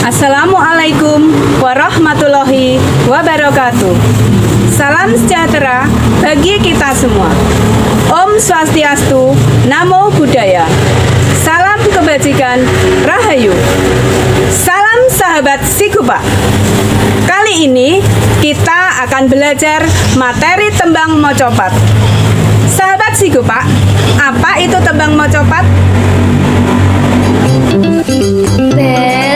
Assalamualaikum warahmatullahi wabarakatuh. Salam sejahtera bagi kita semua. Om Swastiastu, Namo Buddhaya. Salam kebajikan, Rahayu. Salam sahabat Sikupa. Kali ini kita akan belajar materi tembang mocopat. Sahabat Sikupa, apa itu tembang mocopat? Belajar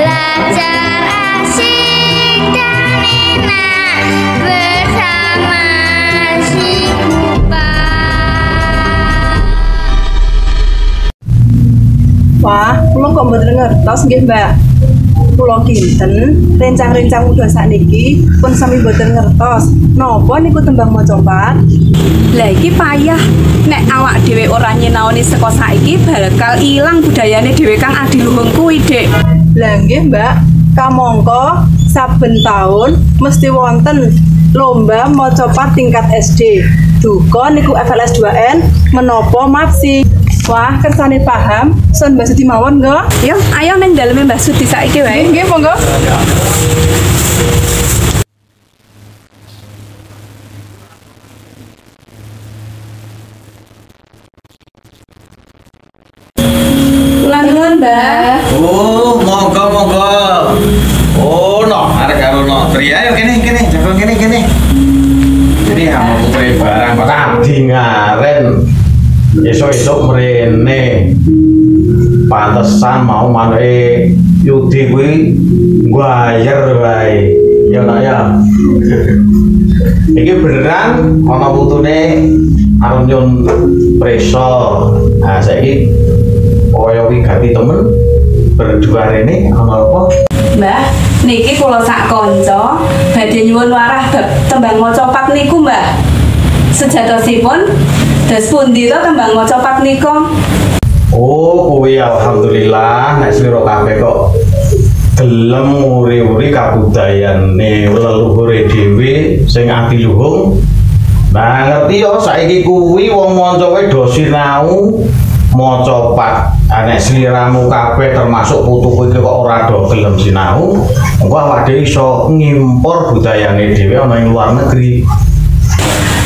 kok mboten ngertos nggih, Mbak. Kula kinten rencang-rencang udah sakniki pun sami mboten ngertos. Napa niku tembang mocopat? Lah iki payah nek awak dhewe ora nyinaoni saka saiki bakal ilang budayane dhewe kang adiluhung kuwi, Dik. Lah nggih, Mbak. Kamangka saben taun mesti wonten lomba mocopat tingkat SD. Duka niku FLS 2N menapa mapsi. Wah, kersane paham, son Mbak Sudi mawon nggak? Yo, ayo neng daleme Mbah Sudi saiki wae. Nggih, monggo. Oh, monggo monggo. Oh, no, arek karo no. Tri ayo kene kene, jago kene kene. Ini kamu putri barang kok tadi ngaren. Esok-esok mrene. Pantesan mau manake Yudi kuwi bayar wae. Ya nak ya. Iki beneran ana putune arep nyun preso. Nah, saiki kaya kuwi ganti temen berdua rene ana apa? Mbah, niki kula sak kanca badhe nyuwun warah bab tembang mocopat niku, Mbah. Sejatosipun das pundi to tembang mocopat nika? Oh, kuwi alhamdulillah nek slira kabeh kok gelem uri-uri kabudayane leluhure dhewe sing adiluhung. Nah, ngerti yo saiki kuwi wong manca wae do sinau maca pat. Ah, nek sliramu kabeh termasuk putuku iki kok ora do gelem sinau, engko awake iso ngimpor budayane dhewe ana ing luar negeri.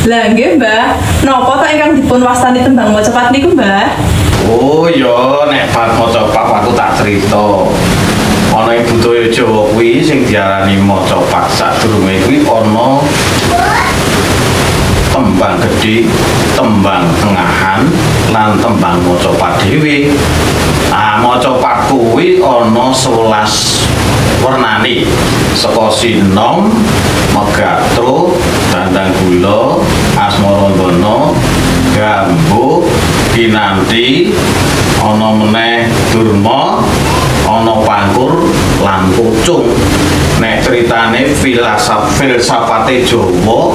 Lah nggih, Mbah. Napa to ingkang dipun wastani tembang mocopat niku, Mbah? Oh ya, nek pas maca pak aku tak cerita. Ana ing budaya Jawa kuwi sing diarani maca pak sadurunge kuwi ana tembang gedhe, tembang tengahan, lan tembang maca dhewe. Ah, maca pak kuwi ana 11 wernane saka sinom, megatro, dandang gula, asmarandana, gambuk, kinanti, ana meneh durma, ana pangkur lan pucung. Nek critane filsafat filsafate Jawa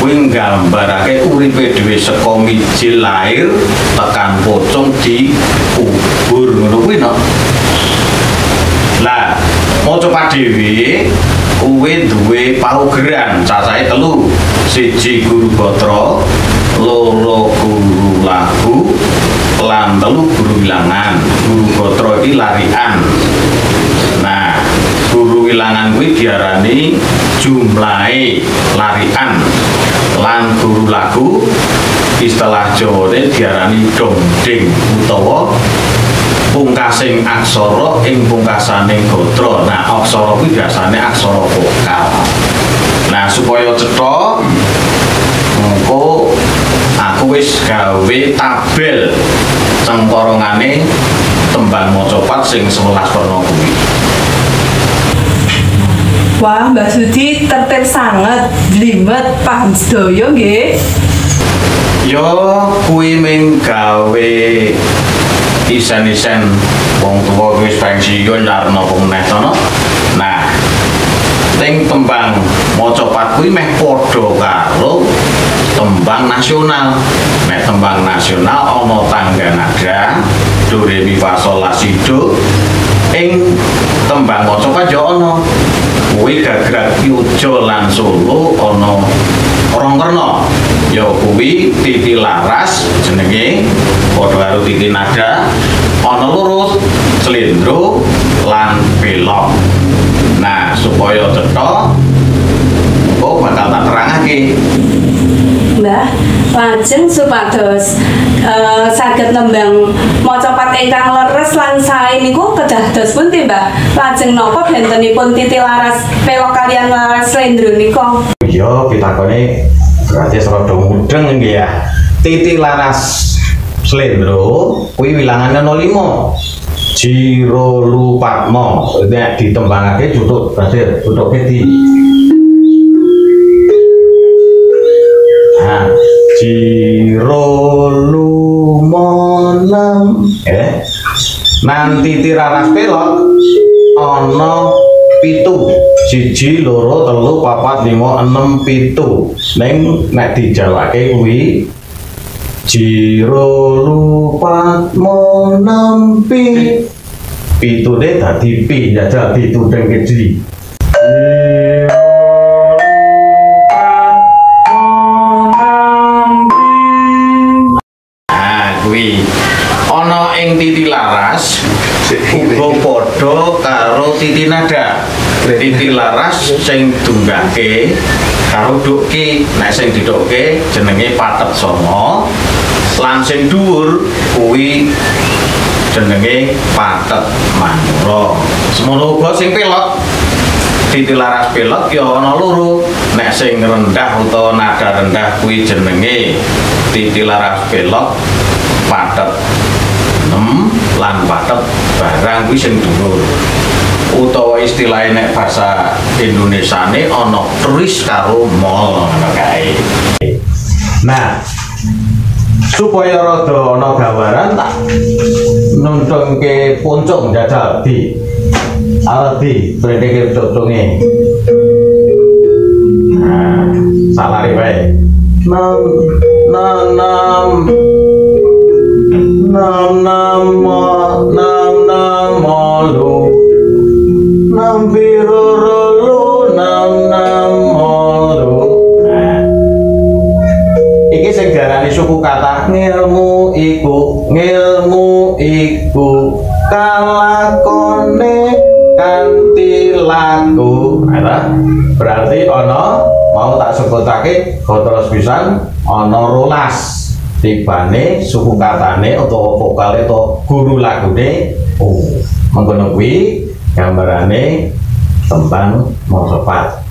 kuwi nggambarake uripe dhewe saka mijil lair tekan pucung di kubur ngono kuwi no. Maca padhewe kuwi duwe paugeran cacahe telu. Siji guru gotra, loro guru lagu, lan telu guru wilangan. Guru gotra iki larian. Nah, guru wilangan kuwi diarani jumlahe larian. Lan guru lagu istilah Jawane diarani dongding utawa pungkasing aksara ing pungkasaning gotra. Nah, aksara kuwi biasane aksara vokal. Nah, supaya cetha engko aku wis gawe tabel cengkorongane tembang mocopat sing 11 warna kuwi. Wah, Mbak Sudi tertib sangat, jelimet, paham sedaya nggih. Yo kuwi ming gawe isen-isen wong tuwa wis pensiun arep napa meneh. Nah, ning tembang mocopat kuwi meh padha karo tembang nasional. Nek tembang nasional ana tangga nada do re mi fa sol la si do. Ing tembang mocopat yo ana. Kuwi gagrag Yojo lan Solo ana Rongkerno. Ya kuwi titi laras jenenge padha karo titi nada ana lurus, slendro lan belok. supaya cetha kok bakal tak terangake Mbah, lajeng supados eh, saged nembang maca pat ingkang leres lan sae niku kedah dos pundi, Mbah? Lajeng napa bentenipun Titi Laras pelok kalian Laras Lendro nika? Iya pitakone berarti rada mudeng nggih ya. Titi Laras Slendro kuwi wilangane 05 Jiro Lupatmo. Nek ditembangake jutut berarti jutut di Nah, Jiro Lumonam. Eh nanti tiraras pelok ana pitu siji loro telu papat lima enem pitu. Neng nek dijawake kuwi Jiro lupatmo nampi pitu deh dadi pi jajal pitu deng kecil. Nah, kuwi ing titi laras uga padha karo titi nada. Titi laras sing dunggake karo dukke, nek sing didukke jenenge patet songo. Lan sing dhuwur kuwi jenenge patet manura. Semono uga sing pelot Titi laras pelot ya ana loro. Nek sing rendah utawa nada rendah kuwi jenenge titi laras pelot patet nem lan patet barang kuwi sing dhuwur. Utawa istilah nek bahasa Indonesiane ana tris karo mol ngono kae. Nah, supaya rada ana gambaran tak nuntungke puncung jajal di Aldi, berdeke cocongnya. Nah, salah baik. Nam, nam, nam, nam, nam, nam, molu, nam, biru, rulu, nam, nam. Nah, iki sing diarani suku kata ngilmu iku ngilmu iku. Kalakone kanthi laku. Nah, berarti ono mau tak sebutake terus pisan ono rolas tibane suku katane utawa vokale utawa guru lagune oh mengkono kuwi gambarane tembang mosopat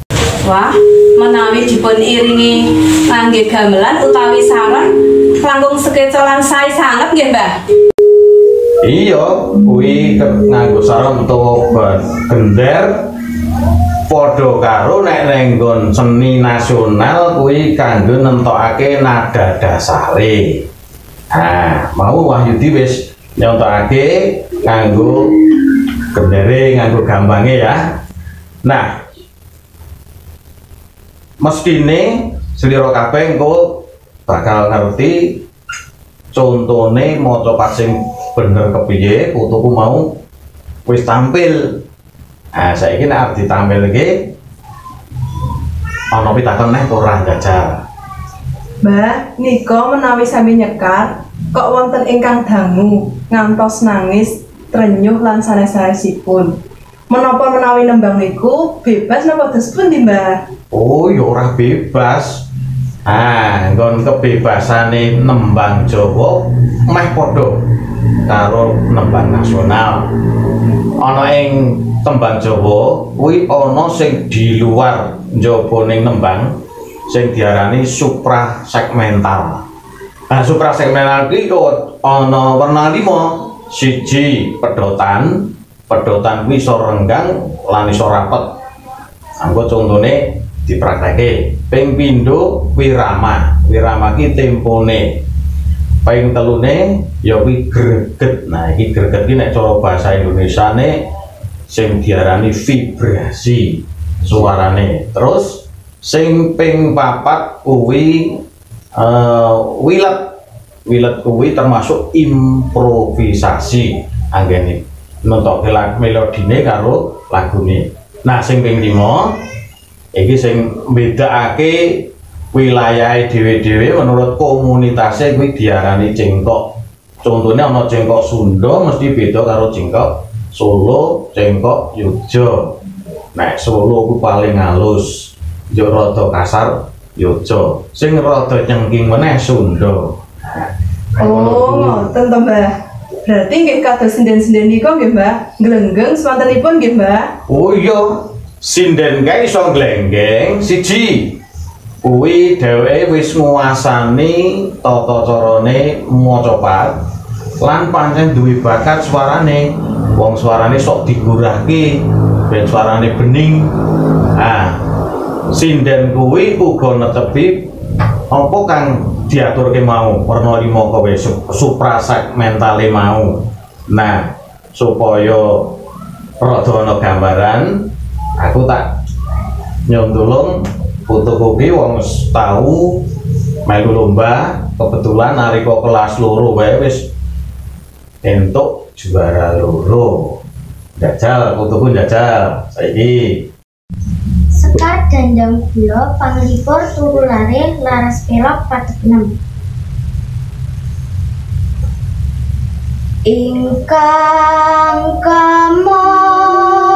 Wah, menawi dipun iringi ngangge gamelan utawi saron langkung sekecolan sae sanget nggih, Mbah? iya kuwi nganggo sarung utawa gender padha karo nek seni nasional kuwi kanggo nentokake nada dasare. Nah mau Wahyudi wis nyontokake nganggo gendere nganggo gambange ya. Nah mestine selira kabeh engko bakal ngerti contone maca sing bener kepiye fotoku mau wis tampil nah saiki nek arep ditampil iki ana pitakon neh ora jajal Mbah, nika menawi sami nyekat, kok wonten ingkang dangu, ngantos nangis, trenyuh lan sanes-sanesipun. Menapa menawi nembang niku bebas napa dos pundi, Mbah? oh ya ora bebas ah nggon kebebasane nembang Jawa meh padha karo nembang nasional ana ing tembang Jawa kuwi ana sing di luar njaba ning nembang sing diarani supra segmental nah supra segmental kok ana werna lima siji pedotan pedotan kuwi iso renggang lan iso rapet Anggo contone dipraktekke. Ping pindho wirama. Wirama ki tempone. Ping telune ya kuwi greget. Nah, iki greget ki nek cara bahasa Indonesiane sing diarani vibrasi suarane. Terus sing ping papat kuwi eh wilet. Wilet kuwi termasuk improvisasi. Anggene nontokke lag melodine karo lagune. Nah, sing ping 5 iki sing mbedakake wilayahe dhewe-dhewe menurut komunitasnya kuwi diarani cengkok. Contohnya ana cengkok Sunda mesti beda karo cengkok Solo, cengkok Yogya. nek Solo ku paling halus yo rada kasar Yojo sing rada cengking meneh Sunda Oh, ngoten to, Mbah. Berarti nggih kados sinden-sinden nika nggih, Mbah. Glenggeng swantenipun nggih, Mbah. Oh iya, sinden kae iso glenggeng siji. Kuwi dheweke wis nguasani tata carane maca pat lan pancen duwe bakat suarane. Wong suarane sok digurahke ben suarane bening. Nah, sinden kuwi uga netepi apa kang diaturke mau werna lima kowe suprasegmentale mau. Nah, supaya rada gambaran aku tak nyontulung fotokopi wong tau melu lomba kebetulan nalika kelas loro wae wis entuk juara loro. Jajal fotoku jajal. Saiki. Sekar dandang gula panglipur turu lare laras pelok patek enam. Ingkang kamot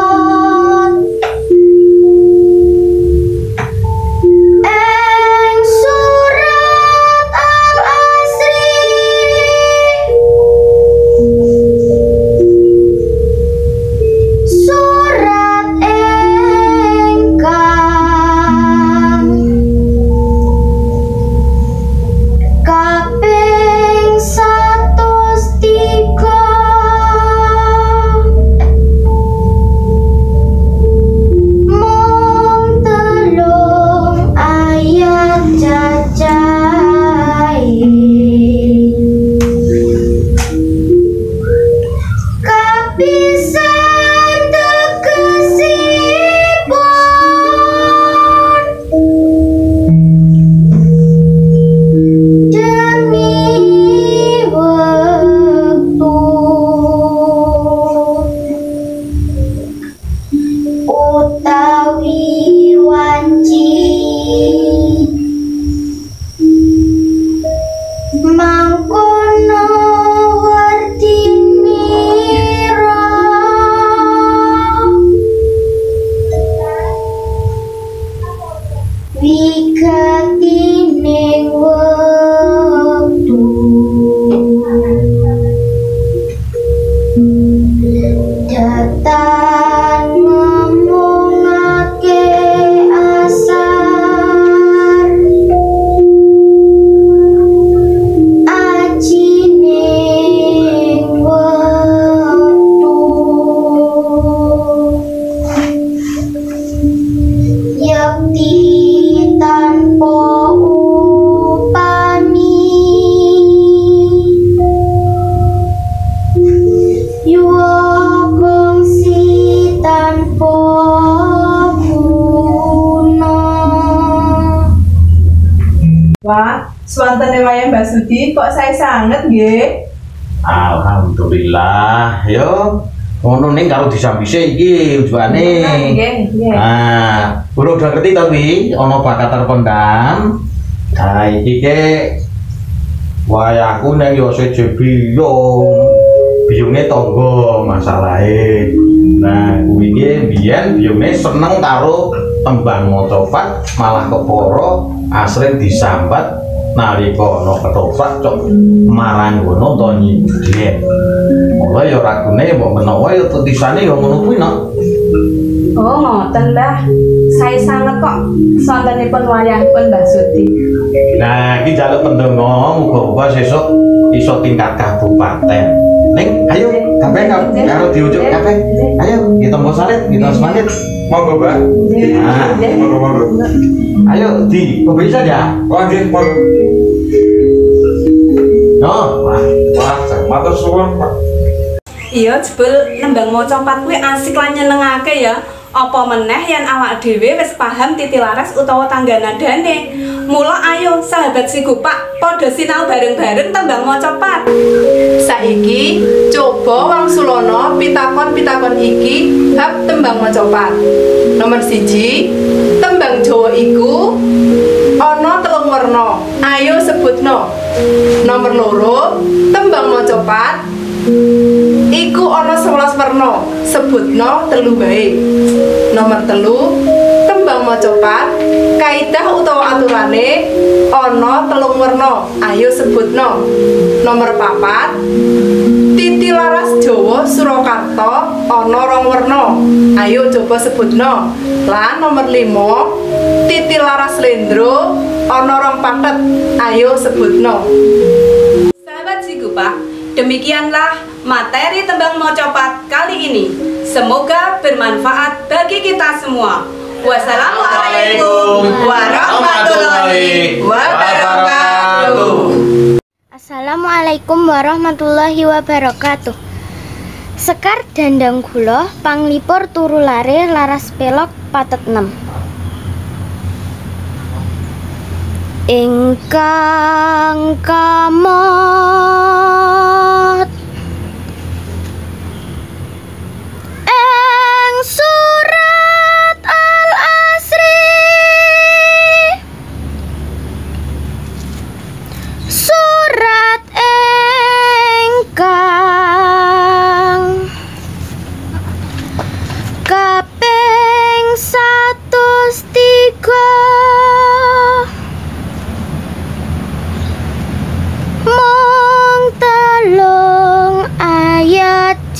Coca-Cola. Kok saya sanget nggih. Alhamdulillah yo ngono ning karo disambise iki tujuane Nggih, nggih. Nah, urung udah ngerti tapi ana bakat terpendam. Nah, iki ke wayahku neng yo seje biyung. Biyunge tangga masalahe. Nah, kuwi iki biyen biyunge seneng karo tembang mocopat malah keporo asring disambat nalika ana ketoprak cok marang ngono to nyindir. Mula ya ragune mbok menawa ya tutisane ya ngono kuwi no. Oh ngoten Mbah. Saya sangat kok sontenipun wayahipun Mbah Sudi. Nah, iki jaluk pendonga muga-muga sesuk iso tingkat kabupaten. Ning, ayo kabeh karo diujuk kabeh. Ayo kita mau salit, kita semangat. Monggo, Mbak. Nah, Monggo, monggo. ayo di pembeli saja. Wah, nggih, monggo. No, wah, Wah, matur suwun, Pak. Iya jebul nembang maca pat kuwi asik lan nyenengake ya. Apa meneh yen awak dhewe wis paham titi laras utawa tangga nadane. Mula ayo sahabat si Gupak padha sinau bareng-bareng tembang maca pat. Saiki coba wangsulana pitakon-pitakon iki bab tembang macapat. Nomor siji, tembang Jawa iku ana telung werna. Ayo sebutno. Nomor loro, tembang macapat Iku ana 11 werna, sebutno telu bae. Nomor telu, tembang macapat, kaidah utawa aturane ana telung werna. Ayo sebutno. Nomor papat, Titi Laras Jawa Surakarta ana rong werna. Ayo coba sebutno. Lan nomor 5, Titi Laras Lendro ana rong pathet. Ayo sebutno. Demikianlah materi tembang mocopat kali ini. Semoga bermanfaat bagi kita semua. Wassalamualaikum warahmatullahi wabarakatuh. Assalamualaikum warahmatullahi wabarakatuh. Sekar dandang gula panglipur turu lare laras pelok patet 6. Ingkang kamot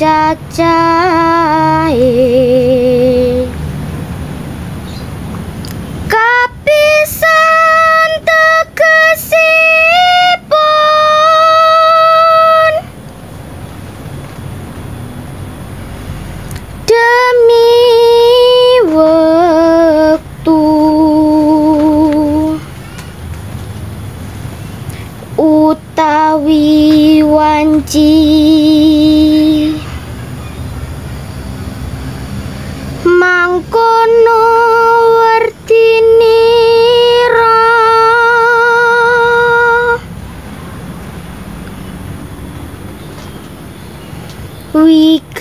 cacahe Kapisan tegesipun Demi wektu utawi wanci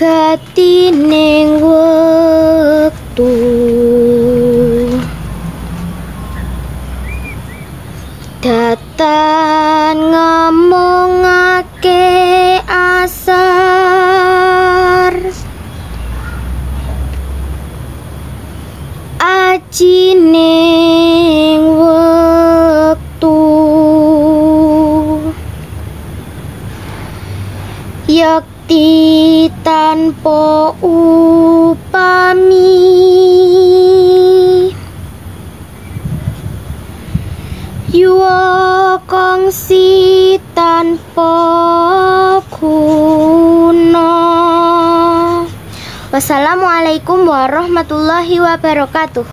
Gati ning wektu. Tanpa upami. Yuwa kongsi tanpa guna Wassalamualaikum warahmatullahi wabarakatuh